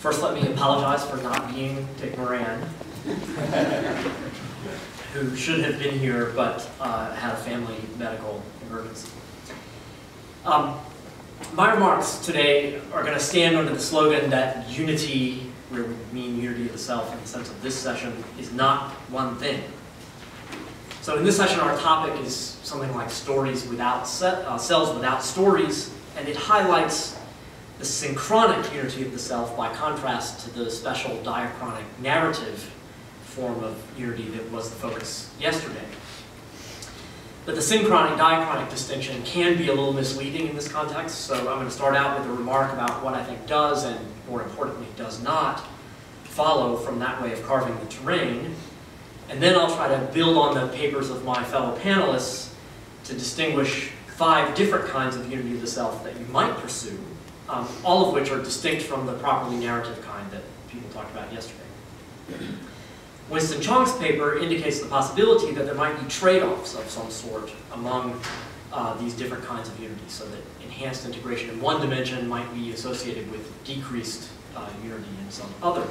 First, let me apologize for not being Dick Moran, who should have been here but uh, had a family medical emergency. Um, my remarks today are going to stand under the slogan that unity, where we mean unity of the self in the sense of this session, is not one thing. So in this session, our topic is something like stories without se uh, selves without stories, and it highlights the synchronic unity of the self by contrast to the special diachronic narrative form of unity that was the focus yesterday. But the synchronic diachronic distinction can be a little misleading in this context, so I'm going to start out with a remark about what I think does, and more importantly, does not follow from that way of carving the terrain. And then I'll try to build on the papers of my fellow panelists to distinguish five different kinds of unity of the self that you might pursue um, all of which are distinct from the properly narrative kind that people talked about yesterday. Winston Chong's paper indicates the possibility that there might be trade-offs of some sort among uh, these different kinds of unity, so that enhanced integration in one dimension might be associated with decreased uh, unity in some other.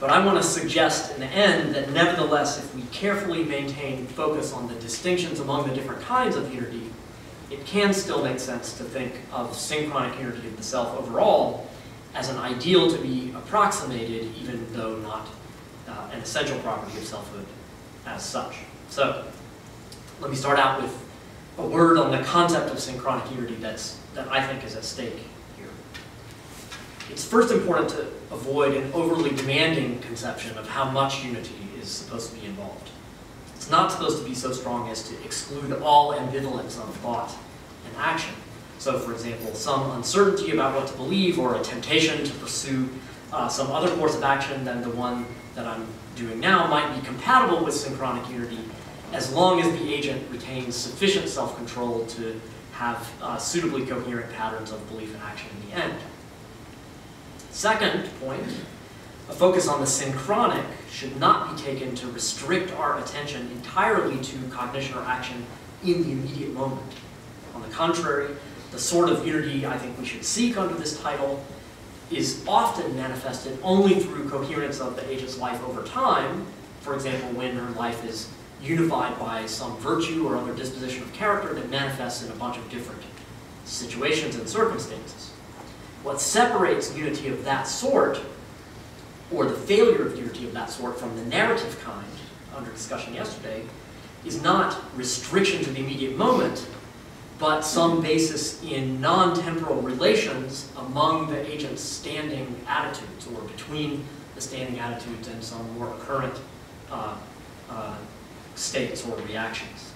But I want to suggest in the end that nevertheless, if we carefully maintain focus on the distinctions among the different kinds of unity, it can still make sense to think of synchronic unity of the self overall as an ideal to be approximated, even though not uh, an essential property of selfhood as such. So, let me start out with a word on the concept of synchronic unity that's, that I think is at stake here. It's first important to avoid an overly demanding conception of how much unity is supposed to be involved. It's not supposed to be so strong as to exclude all ambivalence on thought and action. So, for example, some uncertainty about what to believe or a temptation to pursue uh, some other course of action than the one that I'm doing now might be compatible with synchronic unity as long as the agent retains sufficient self-control to have uh, suitably coherent patterns of belief and action in the end. Second point, a focus on the synchronic should not be taken to restrict our attention entirely to cognition or action in the immediate moment. On the contrary, the sort of unity I think we should seek under this title is often manifested only through coherence of the agent's life over time, for example, when her life is unified by some virtue or other disposition of character that manifests in a bunch of different situations and circumstances. What separates unity of that sort or the failure of unity of that sort from the narrative kind under discussion yesterday is not restriction to the immediate moment, but some basis in non-temporal relations among the agent's standing attitudes or between the standing attitudes and some more current uh, uh, states or reactions.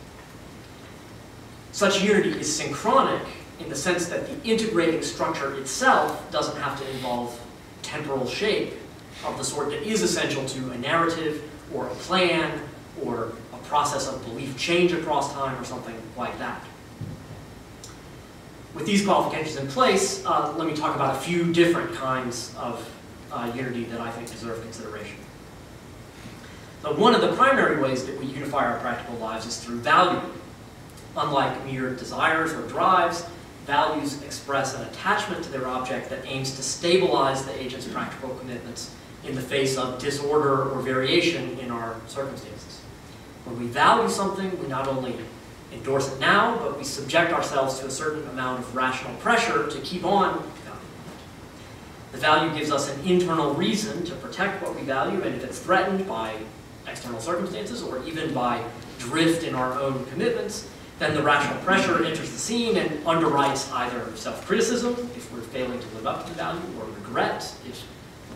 Such unity is synchronic in the sense that the integrating structure itself doesn't have to involve temporal shape of the sort that is essential to a narrative or a plan or a process of belief change across time or something like that. With these qualifications in place, uh, let me talk about a few different kinds of uh, unity that I think deserve consideration. So one of the primary ways that we unify our practical lives is through value. Unlike mere desires or drives, values express an attachment to their object that aims to stabilize the agent's practical commitments in the face of disorder or variation in our circumstances. When we value something, we not only endorse it now, but we subject ourselves to a certain amount of rational pressure to keep on. The value gives us an internal reason to protect what we value, and if it's threatened by external circumstances or even by drift in our own commitments, then the rational pressure enters the scene and underwrites either self-criticism, if we're failing to live up to the value, or regret, if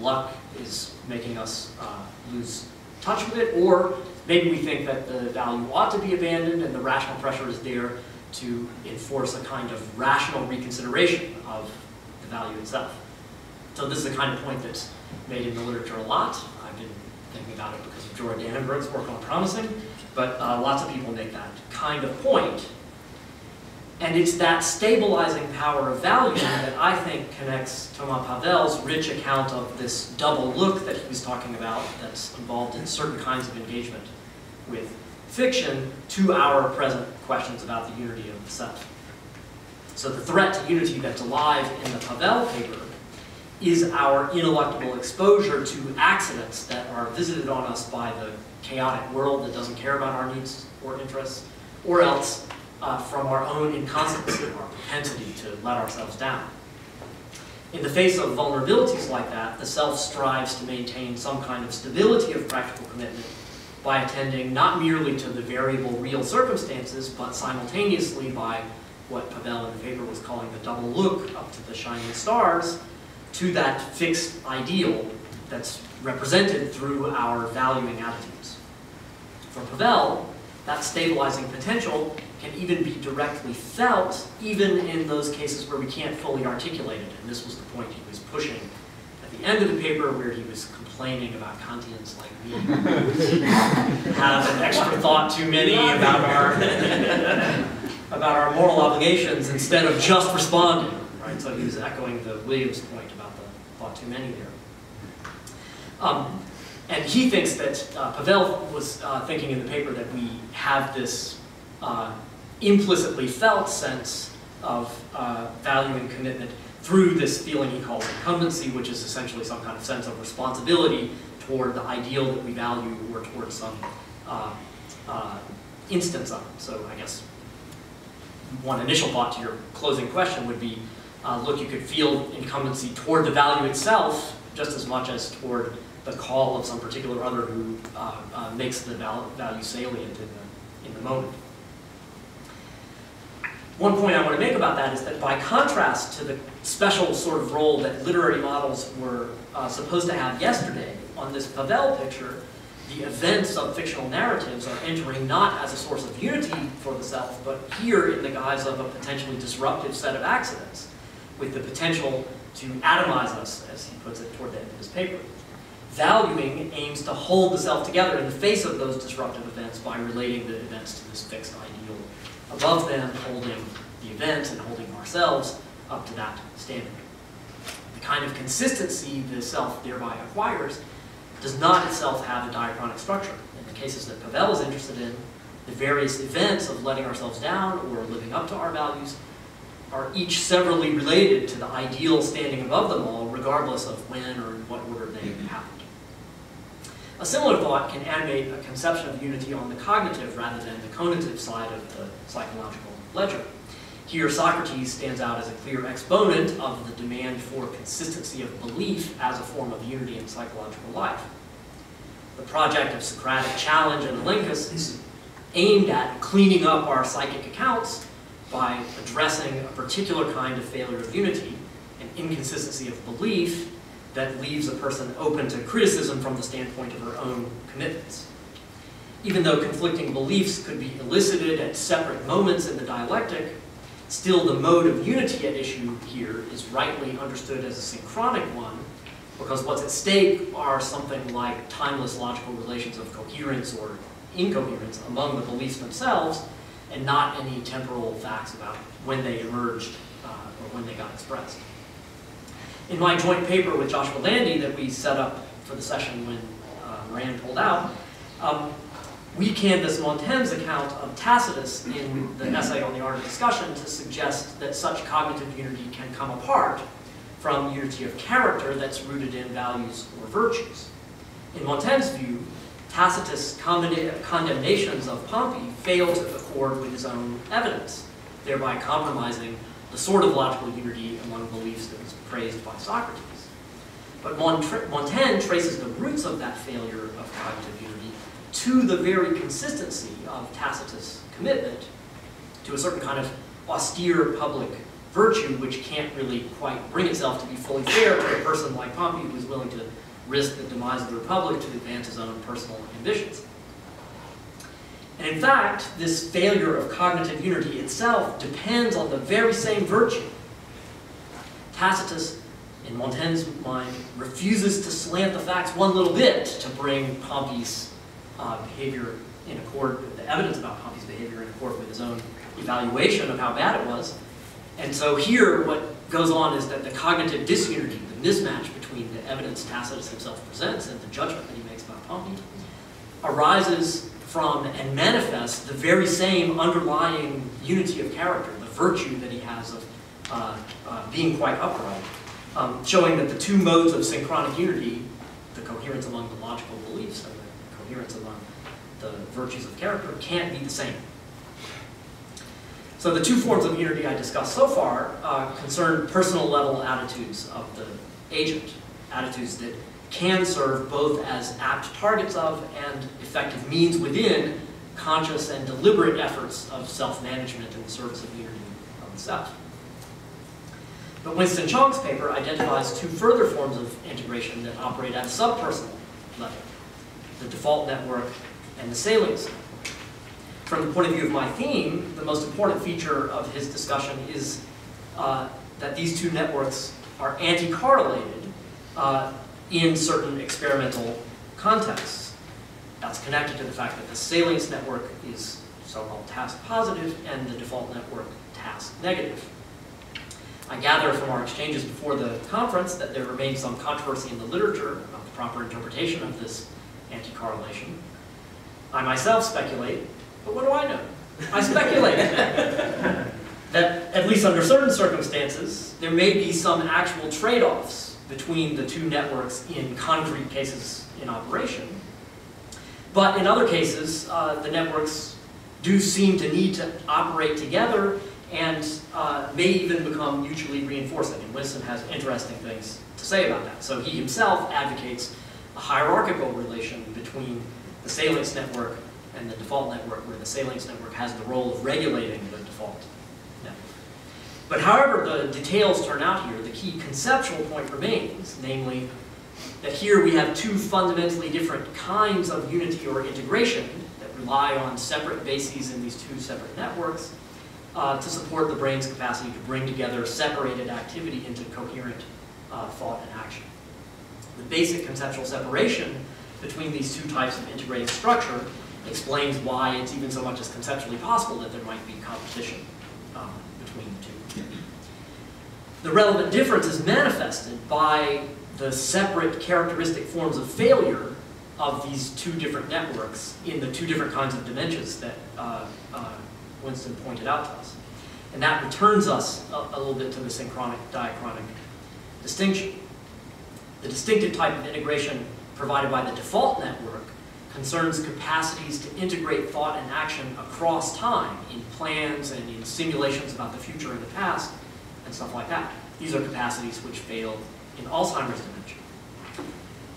luck is making us uh, lose touch with it, or maybe we think that the value ought to be abandoned and the rational pressure is there to enforce a kind of rational reconsideration of the value itself. So this is the kind of point that's made in the literature a lot. I've been thinking about it because of Jorah Dannenberg's work on promising, but uh, lots of people make that kind of point and it's that stabilizing power of value that I think connects Thomas Pavel's rich account of this double look that he was talking about that's involved in certain kinds of engagement with fiction to our present questions about the unity of the self. So the threat to unity that's alive in the Pavel paper is our ineluctable exposure to accidents that are visited on us by the chaotic world that doesn't care about our needs or interests, or else uh, from our own inconstancy, our propensity to let ourselves down. In the face of vulnerabilities like that, the self strives to maintain some kind of stability of practical commitment by attending not merely to the variable real circumstances, but simultaneously by what Pavel in the paper was calling the double look up to the shining stars, to that fixed ideal that's represented through our valuing attitudes. For Pavel, that stabilizing potential can even be directly felt, even in those cases where we can't fully articulate it. And this was the point he was pushing at the end of the paper where he was complaining about Kantians like me. Have an extra thought too many about our, about our moral obligations instead of just responding. Right? So he was echoing the Williams point about the thought too many there. Um, and he thinks that uh, Pavel was uh, thinking in the paper that we have this uh, implicitly felt sense of uh, value and commitment through this feeling he calls incumbency, which is essentially some kind of sense of responsibility toward the ideal that we value or toward some uh, uh, instance of it. So I guess one initial thought to your closing question would be, look, you could feel incumbency toward the value itself just as much as toward the call of some particular other who uh, uh, makes the value salient in the, in the moment. One point I want to make about that is that by contrast to the special sort of role that literary models were uh, supposed to have yesterday, on this Pavel picture, the events of fictional narratives are entering not as a source of unity for the self, but here in the guise of a potentially disruptive set of accidents, with the potential to atomize us, as he puts it toward the end of his paper. Valuing aims to hold the self together in the face of those disruptive events by relating the events to this fixed ideal above them, holding the events and holding ourselves up to that standard. The kind of consistency the self thereby acquires does not itself have a diachronic structure. In the cases that Pavel is interested in, the various events of letting ourselves down or living up to our values are each severally related to the ideal standing above them all, regardless of when or in what order they mm-hmm. happen. A similar thought can animate a conception of unity on the cognitive rather than the conative side of the psychological ledger. Here, Socrates stands out as a clear exponent of the demand for consistency of belief as a form of unity in psychological life. The project of Socratic challenge and Elenchus is aimed at cleaning up our psychic accounts by addressing a particular kind of failure of unity, an inconsistency of belief that leaves a person open to criticism from the standpoint of her own commitments. Even though conflicting beliefs could be elicited at separate moments in the dialectic, still the mode of unity at issue here is rightly understood as a synchronic one, because what's at stake are something like timeless logical relations of coherence or incoherence among the beliefs themselves, and not any temporal facts about when they emerged uh, or when they got expressed in my joint paper with Joshua Landy that we set up for the session when uh, Rand pulled out, um, we canvass Montaigne's account of Tacitus in the essay on the art of discussion to suggest that such cognitive unity can come apart from unity of character that's rooted in values or virtues. In Montaigne's view, Tacitus' condemnations of Pompey fail to accord with his own evidence, thereby compromising the sort of logical unity among beliefs that was praised by Socrates. But Montaigne traces the roots of that failure of cognitive unity to the very consistency of Tacitus' commitment to a certain kind of austere public virtue which can't really quite bring itself to be fully fair to a person like Pompey who is willing to risk the demise of the Republic to advance his own personal ambitions. And in fact, this failure of cognitive unity itself depends on the very same virtue. Tacitus, in Montaigne's mind, refuses to slant the facts one little bit to bring Pompey's uh, behavior in accord, with the evidence about Pompey's behavior in accord with his own evaluation of how bad it was. And so here, what goes on is that the cognitive disunity, the mismatch between the evidence Tacitus himself presents and the judgment that he makes about Pompey, arises from and manifest the very same underlying unity of character, the virtue that he has of uh, uh, being quite upright, um, showing that the two modes of synchronic unity, the coherence among the logical beliefs and the coherence among the virtues of character, can't be the same. So the two forms of unity I discussed so far uh, concern personal level attitudes of the agent, attitudes that can serve both as apt targets of and effective means within conscious and deliberate efforts of self-management in the service of unity of the self. But Winston Chong's paper identifies two further forms of integration that operate at a subpersonal level, the default network and the salience network. From the point of view of my theme, the most important feature of his discussion is uh, that these two networks are anti-correlated uh, in certain experimental contexts. That's connected to the fact that the salience network is so-called task positive and the default network task negative. I gather from our exchanges before the conference that there remains some controversy in the literature about the proper interpretation of this anti-correlation. I myself speculate, but what do I know? I speculate that, at least under certain circumstances, there may be some actual trade-offs between the two networks in concrete cases in operation. But in other cases, uh, the networks do seem to need to operate together and uh, may even become mutually reinforcing. And Winston has interesting things to say about that. So he himself advocates a hierarchical relation between the salience network and the default network, where the salience network has the role of regulating the default network. But however the details turn out here, the key conceptual point remains, namely that here we have two fundamentally different kinds of unity or integration that rely on separate bases in these two separate networks, uh, to support the brain's capacity to bring together separated activity into coherent uh, thought and action. The basic conceptual separation between these two types of integrated structure explains why it's even so much as conceptually possible that there might be competition um, between. The relevant difference is manifested by the separate characteristic forms of failure of these two different networks in the two different kinds of dimensions that uh, uh, Winston pointed out to us. And that returns us a, a little bit to the synchronic diachronic distinction. The distinctive type of integration provided by the default network concerns capacities to integrate thought and action across time in plans and in simulations about the future and the past and stuff like that. These are capacities which fail in Alzheimer's dementia.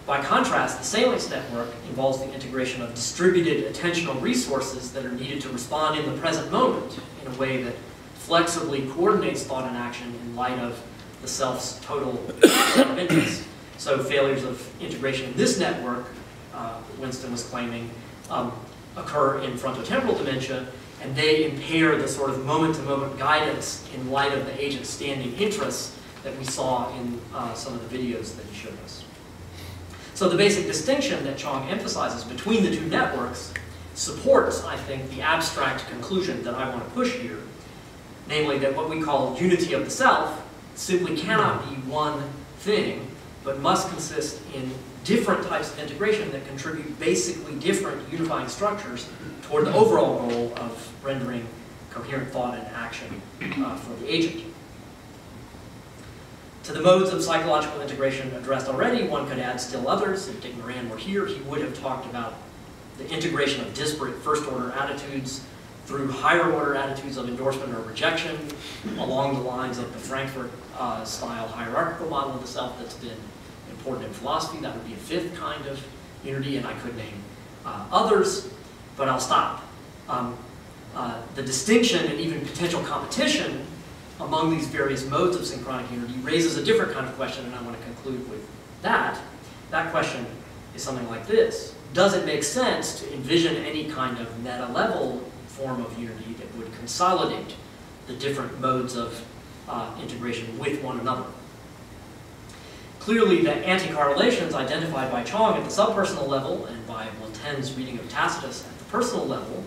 By contrast, the salience network involves the integration of distributed attentional resources that are needed to respond in the present moment in a way that flexibly coordinates thought and action in light of the self's total interest. So failures of integration in this network, uh, Winston was claiming, um, occur in frontotemporal dementia, and they impair the sort of moment-to-moment -moment guidance in light of the agent's standing interests that we saw in uh, some of the videos that he showed us. So the basic distinction that Chong emphasizes between the two networks supports, I think, the abstract conclusion that I want to push here, namely that what we call unity of the self simply cannot be one thing, but must consist in different types of integration that contribute basically different unifying structures toward the overall goal of rendering coherent thought and action uh, for the agent. To the modes of psychological integration addressed already, one could add still others. If Dick Moran were here, he would have talked about the integration of disparate first-order attitudes through higher-order attitudes of endorsement or rejection along the lines of the Frankfurt-style uh, hierarchical model of the self that's been important in philosophy. That would be a fifth kind of unity, and I could name uh, others, but I'll stop. Um, uh, the distinction and even potential competition among these various modes of synchronic unity raises a different kind of question, and I want to conclude with that. That question is something like this. Does it make sense to envision any kind of meta-level form of unity that would consolidate the different modes of uh, integration with one another? Clearly, the anti-correlations identified by Chong at the subpersonal level and by Montaigne's reading of Tacitus at the personal level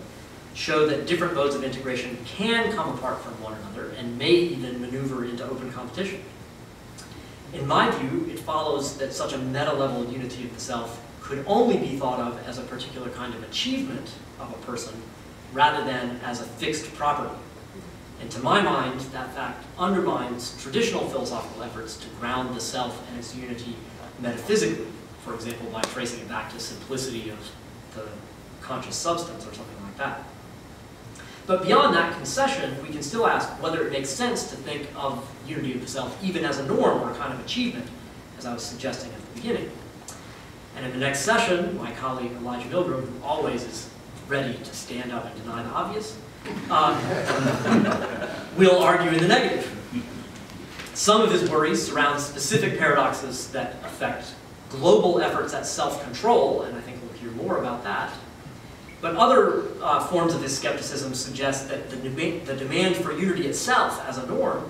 show that different modes of integration can come apart from one another and may even maneuver into open competition. In my view, it follows that such a meta-level unity of the self could only be thought of as a particular kind of achievement of a person rather than as a fixed property. And to my mind, that fact undermines traditional philosophical efforts to ground the self and its unity metaphysically, for example, by tracing it back to simplicity of the conscious substance or something like that. But beyond that concession, we can still ask whether it makes sense to think of unity of the self even as a norm or a kind of achievement, as I was suggesting at the beginning. And in the next session, my colleague Elijah Millgram, who always is ready to stand up and deny the obvious, uh, will argue in the negative. Some of his worries surround specific paradoxes that affect global efforts at self-control, and I think we'll hear more about that. But other uh, forms of his skepticism suggest that the, the demand for unity itself as a norm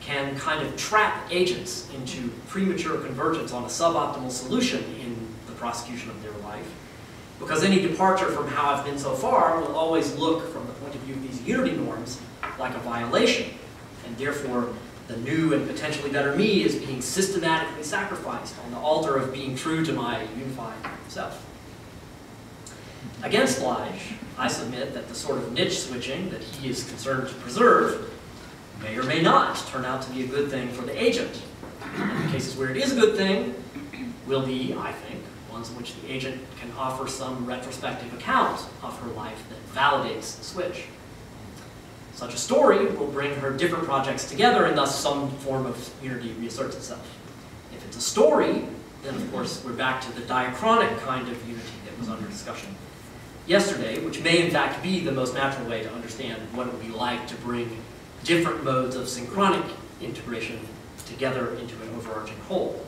can kind of trap agents into premature convergence on a suboptimal solution in the prosecution of their life. Because any departure from how I've been so far will always look, from the point of view of these unity norms, like a violation. And therefore, the new and potentially better me is being systematically sacrificed on the altar of being true to my unified self. Against Lige, I submit that the sort of niche switching that he is concerned to preserve may or may not turn out to be a good thing for the agent. In the cases where it is a good thing, will be, I think, ones in which the agent can offer some retrospective account of her life that validates the switch. Such a story will bring her different projects together and thus some form of unity reasserts itself. If it's a story, then of course we're back to the diachronic kind of unity that was under discussion yesterday, which may in fact be the most natural way to understand what it would be like to bring different modes of synchronic integration together into an overarching whole.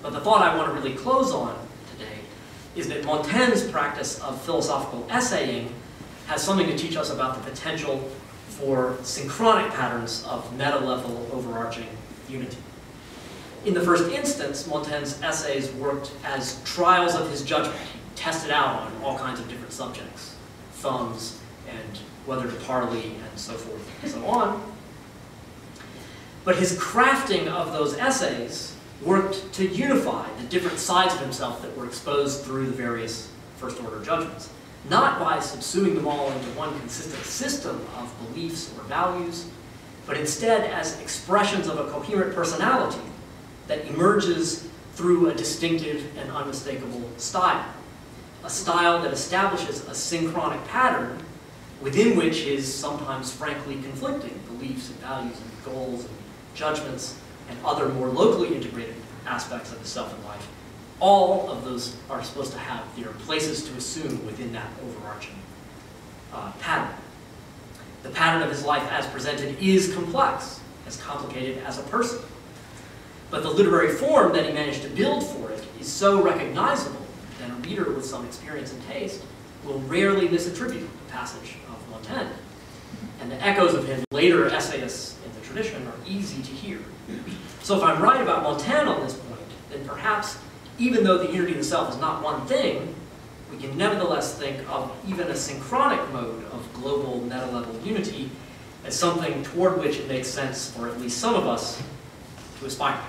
But the thought I want to really close on today is that Montaigne's practice of philosophical essaying has something to teach us about the potential for synchronic patterns of meta-level overarching unity. In the first instance, Montaigne's essays worked as trials of his judgment He tested out on all kinds of different subjects, thumbs, and whether to parley, and so forth and so on. But his crafting of those essays worked to unify the different sides of himself that were exposed through the various first-order judgments, not by subsuming them all into one consistent system of beliefs or values, but instead as expressions of a coherent personality that emerges through a distinctive and unmistakable style. A style that establishes a synchronic pattern within which his sometimes frankly conflicting beliefs and values and goals and judgments and other more locally integrated aspects of his self and life, all of those are supposed to have their places to assume within that overarching uh, pattern. The pattern of his life as presented is complex, as complicated as a person. But the literary form that he managed to build for it is so recognizable that a reader with some experience and taste will rarely misattribute the passage of Montaigne. And the echoes of him later essayists in the tradition are easy to hear. So if I'm right about Montaigne on this point, then perhaps even though the unity of the self is not one thing, we can nevertheless think of even a synchronic mode of global meta-level unity as something toward which it makes sense for at least some of us to aspire.